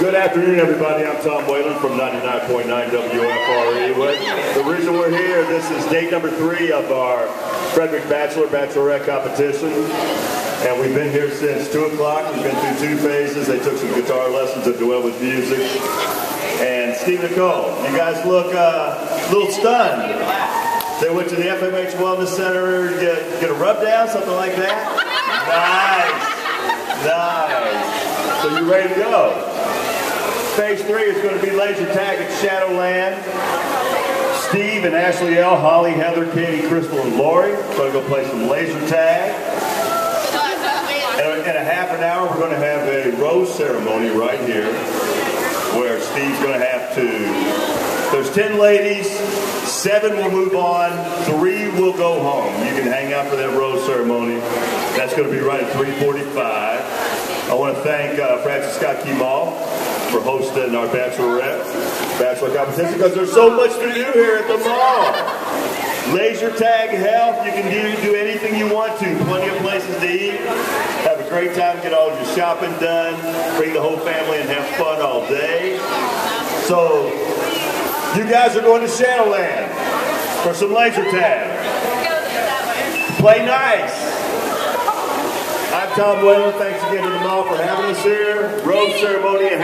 Good afternoon, everybody. I'm Tom Whalen from 99.9 WFRE. The reason we're here, this is day number three of our Frederick Bachelor Bachelorette competition. And we've been here since 2 o'clock. We've been through two phases. They took some guitar lessons at Duet with Music. And Steve Nicole, you guys look uh, a little stunned. They went to the FMH Wellness Center, get, get a rub down, something like that? Nice. Nice. So you ready to go? Phase three is going to be laser tag at Shadowland. Steve and Ashley L, Holly, Heather, Katie, Crystal, and Lori are going to go play some laser tag. In a half an hour, we're going to have a rose ceremony right here where Steve's going to have to. There's 10 ladies, seven will move on, three will go home. You can hang out for that rose ceremony. That's going to be right at 345. I want to thank uh, Francis Scott Key Mall for hosting our bachelorette bachelor competition because there's so much to do here at the mall. Laser tag health, you can do, do anything you want to. Plenty of places to eat. Have a great time, get all your shopping done, bring the whole family and have fun all day. So, you guys are going to Shadowland for some laser tag. Play nice. I'm Tom Whalen. Thanks again to the mall for having us here. Rose ceremony and